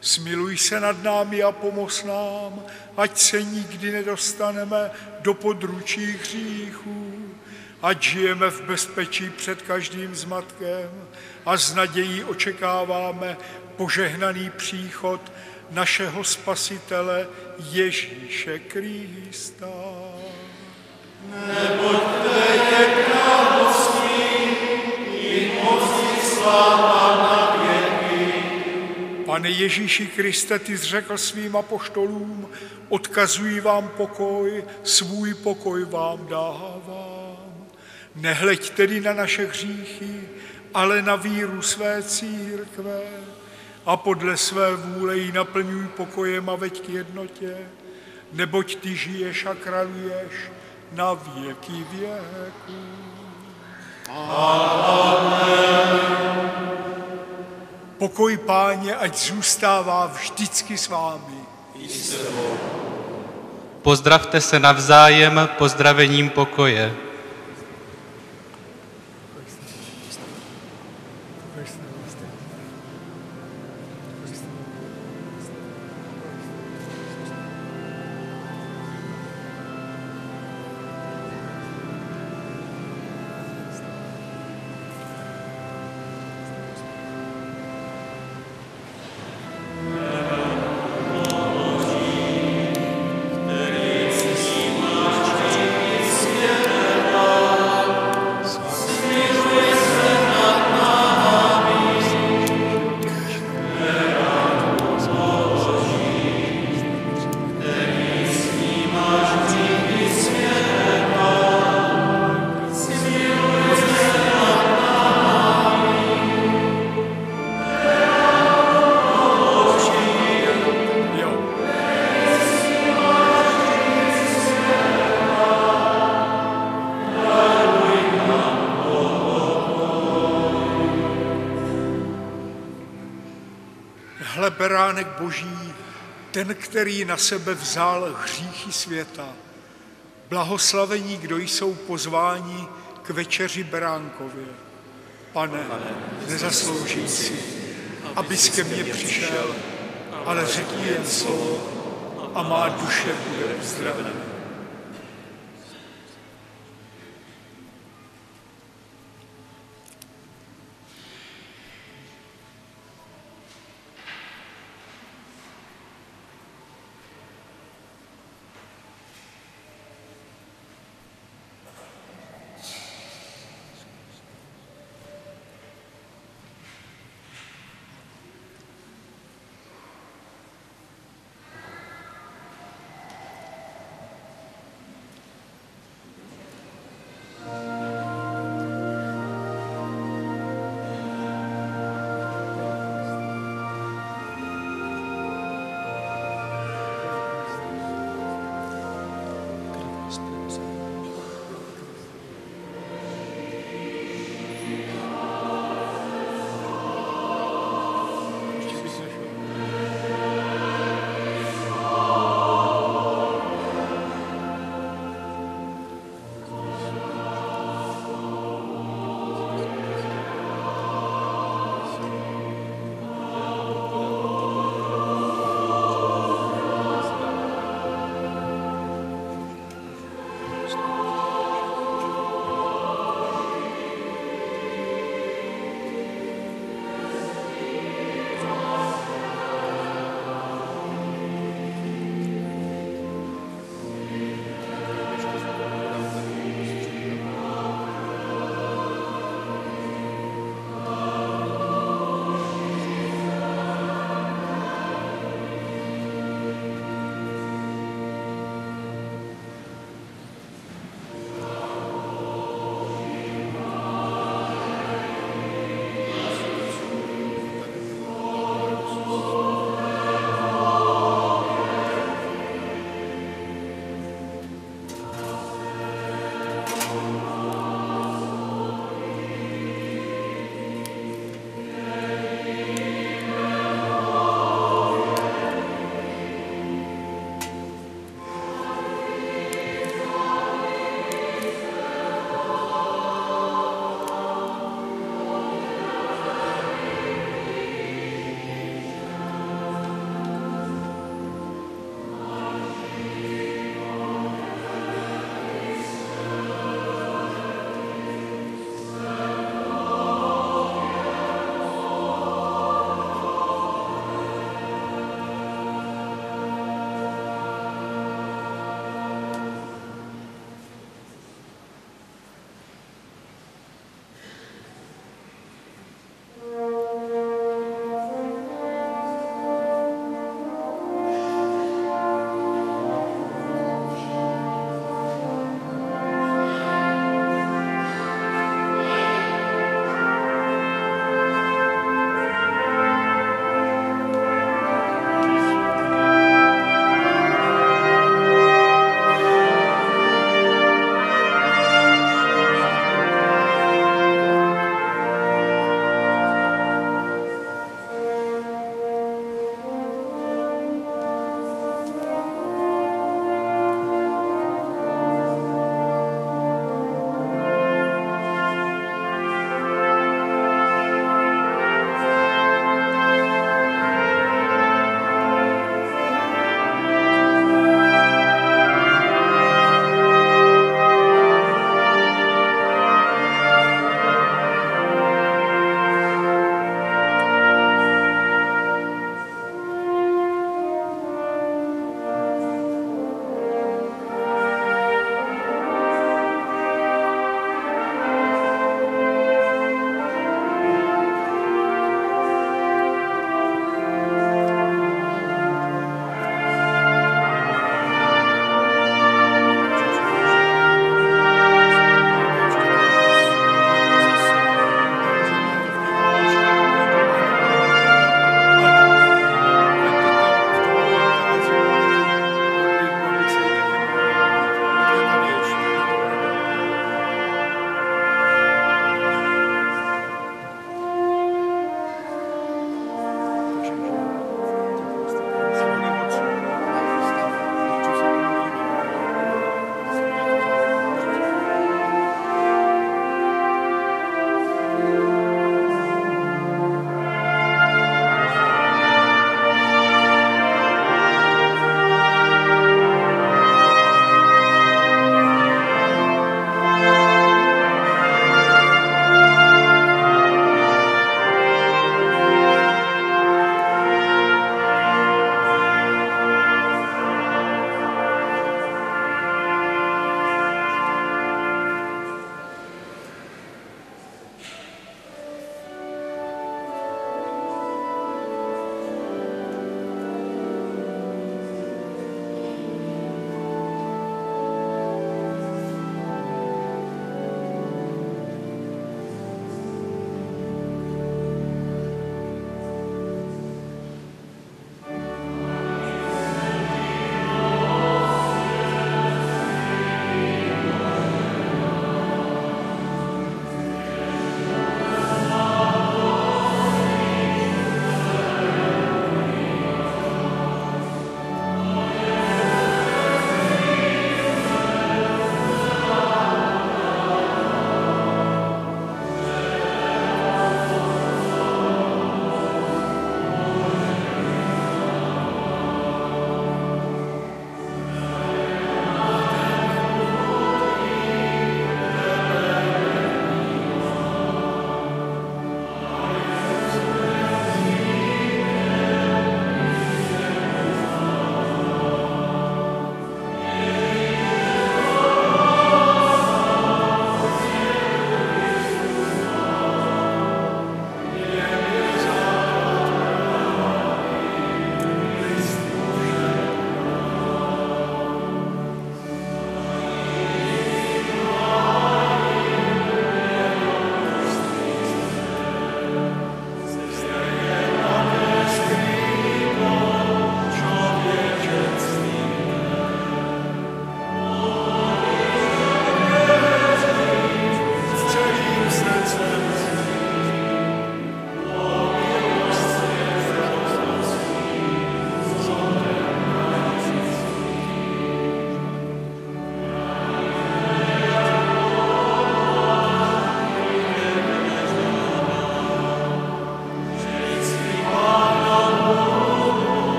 Smiluj se nad námi a pomoz nám, ať se nikdy nedostaneme do područí hříchů, ať žijeme v bezpečí před každým zmatkem a s nadějí očekáváme požehnaný příchod našeho Spasitele Ježíše Krista. Neboť je sláva na věky. Pane Ježíši Kriste, ty jsi řekl svým apoštolům, odkazuji vám pokoj, svůj pokoj vám dávám. Nehleď tedy na naše hříchy, ale na víru své církve a podle své vůle ji naplňuj pokojem a veď k jednotě, neboť ty žiješ a kraluješ na věky věků. Amen. Pokoj páně, ať zůstává vždycky s vámi. Pozdravte se navzájem pozdravením pokoje. Boží, ten, který na sebe vzal hříchy světa. Blahoslavení, kdo jsou pozváni k večeři beránkově. Pane, nezasloužím si, abys ke mně přišel, ale řekni jen slovo a má duše bude uzdravena.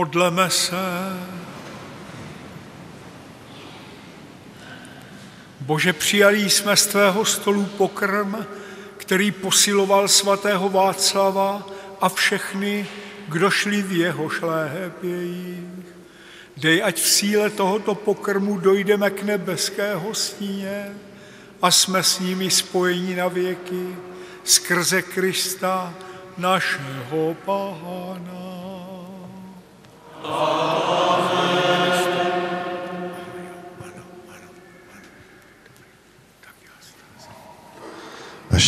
Modleme se. Bože, přijali jsme z tvého stolu pokrm, který posiloval svatého Václava a všechny, kdo šli v jeho šlépějích. Dej, ať v síle tohoto pokrmu dojdeme k nebeské hostině a jsme s nimi spojeni na věky skrze Krista, našeho Pána.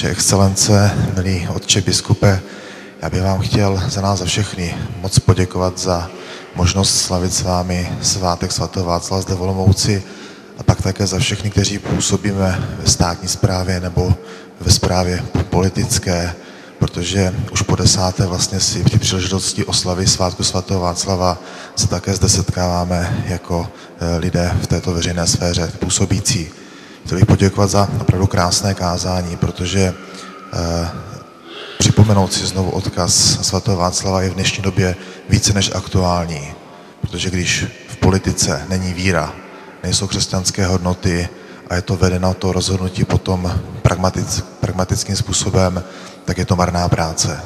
Vaše excelence, milí otče biskupe, já bych vám chtěl za nás za všechny moc poděkovat za možnost slavit s vámi svátek svatého Václava zde v Olomouci a pak také za všechny, kteří působíme ve státní správě nebo ve správě politické, protože už po desáté vlastně si při příležitosti oslavy svátku svatého Václava se také zde setkáváme jako eh, lidé v této veřejné sféře působící. Chtěl bych poděkovat za opravdu krásné kázání, protože eh, připomenout si znovu odkaz svatého Václava je v dnešní době více než aktuální, protože když v politice není víra, nejsou křesťanské hodnoty a je to vedeno to rozhodnutí potom pragmatic, pragmatickým způsobem, tak je to marná práce.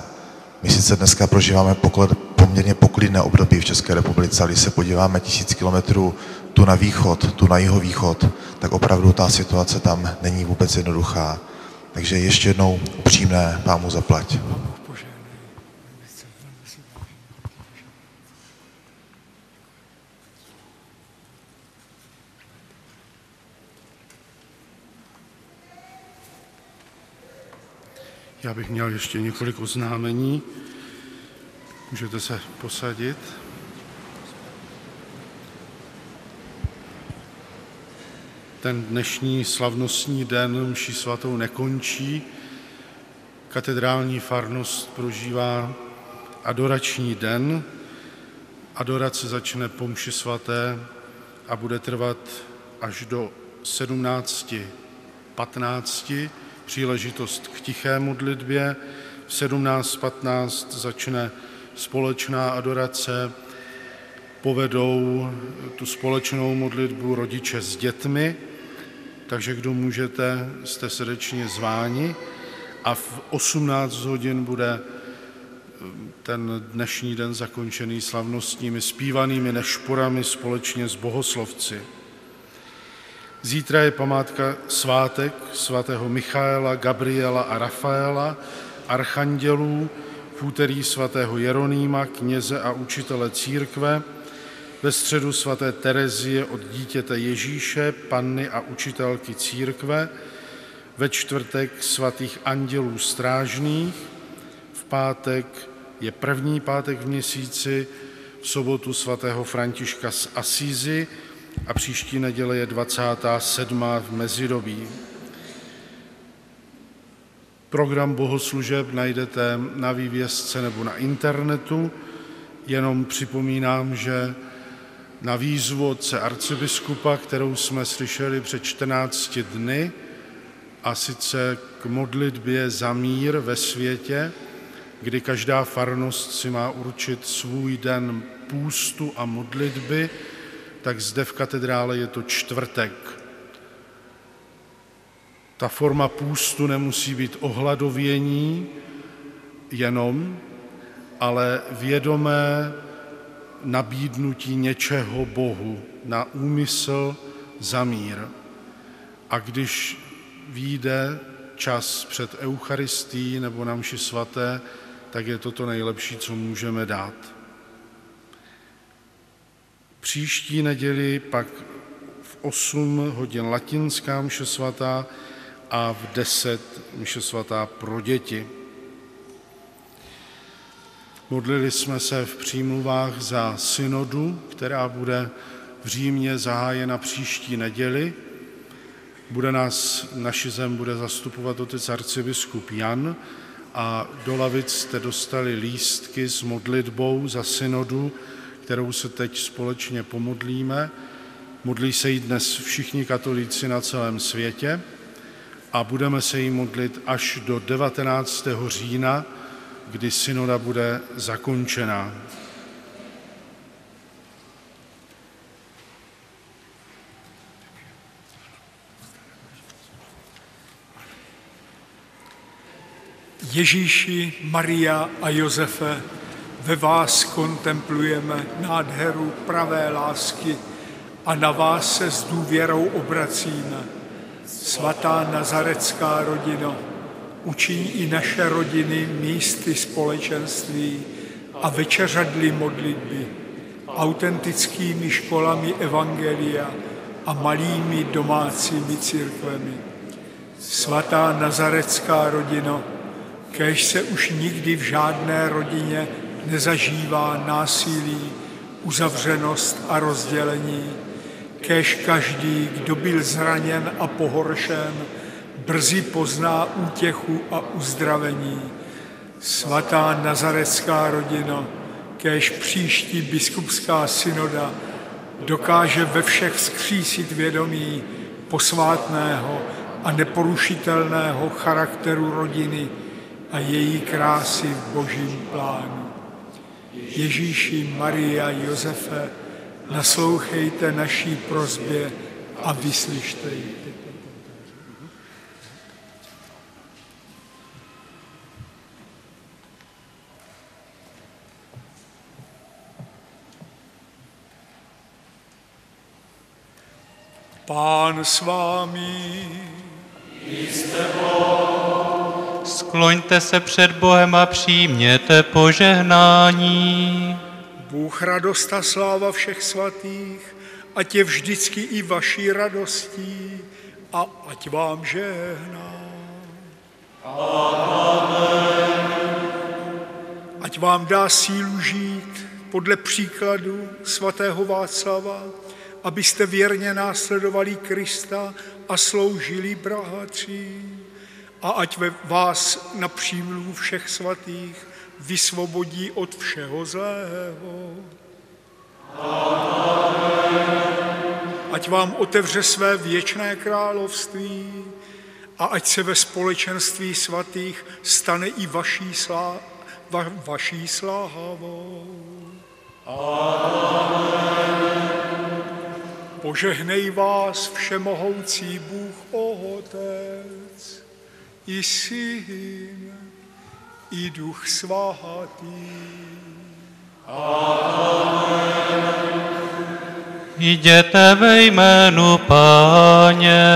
My sice dneska prožíváme poklad, poměrně poklidné období v České republice, ale když se podíváme tisíc kilometrů tu na východ, tu na jihovýchod, tak opravdu ta situace tam není vůbec jednoduchá. Takže ještě jednou upřímné pámu zaplať. Já bych měl ještě několik oznámení. Můžete se posadit. Ten dnešní slavnostní den mši svatou nekončí. Katedrální farnost prožívá adorační den. Adorace začne po mši svaté a bude trvat až do 17.15 příležitost k tiché modlitbě. V 17.15 začne společná adorace, povedou tu společnou modlitbu rodiče s dětmi, takže kdo můžete, jste srdečně zváni. A v 18 hodin bude ten dnešní den zakončený slavnostními zpívanými nešporami společně s bohoslovci. Zítra je památka svátek svatého Michaela, Gabriela a Rafaela, archandělů, v úterý svatého Jeronýma, kněze a učitele církve, ve středu svaté Terezie od dítěte Ježíše, panny a učitelky církve, ve čtvrtek svatých andělů strážných, v pátek je první pátek v měsíci, v sobotu svatého Františka z Asízy, a příští neděle je 27. v mezidobí. Program bohoslužeb najdete na vývězce nebo na internetu. Jenom připomínám, že na výzvu otce arcibiskupa, kterou jsme slyšeli před 14 dny, a sice k modlitbě za mír ve světě, kdy každá farnost si má určit svůj den půstu a modlitby, tak zde v katedrále je to čtvrtek. Ta forma půstu nemusí být ohladovění jenom, ale vědomé nabídnutí něčeho Bohu na úmysl za mír. A když výjde čas před Eucharistí nebo na mši svaté, tak je to to nejlepší, co můžeme dát. Příští neděli pak v 8 hodin latinská mše svatá a v 10 mše svatá pro děti. Modlili jsme se v přímluvách za synodu, která bude v Římě zahájena příští neděli. Bude nás, naši zem bude zastupovat otec arcibiskup Jan a do lavic jste dostali lístky s modlitbou za synodu, kterou se teď společně pomodlíme. Modlí se jí dnes všichni katolíci na celém světě a budeme se jí modlit až do 19. října, kdy synoda bude zakončena. Ježíši, Maria a Josefe, ve vás kontemplujeme nádheru pravé lásky a na vás se s důvěrou obracíme. Svatá nazarecká rodina učiní i naše rodiny místy společenství a večeřadly modlitby, autentickými školami Evangelia a malými domácími církvemi. Svatá nazarecká rodino, kež se už nikdy v žádné rodině nezažívá násilí, uzavřenost a rozdělení, kež každý, kdo byl zraněn a pohoršen, brzy pozná útěchu a uzdravení. Svatá nazarecká rodino, kež příští biskupská synoda dokáže ve všech skřísit vědomí posvátného a neporušitelného charakteru rodiny a její krásy v božím plánu. Ježíši, Maria, Josefe, naslouchejte naší prozbě a vyslyšte ji. Pán s vámi. Skloňte se před Bohem a přijměte požehnání. Bůh radost a sláva všech svatých, ať je vždycky i vaší radostí a ať vám žehná. Ať vám dá sílu žít podle příkladu svatého Václava, abyste věrně následovali Krista a sloužili bratří. A ať ve vás na přímluvu všech svatých vysvobodí od všeho zlého. Ať vám otevře své věčné království a ať se ve společenství svatých stane i vaší, slá, va, vaší slávou. Požehnej vás všemohoucí Bůh Otec i Syn i Duch Svatý. Jděte ve jménu Páně.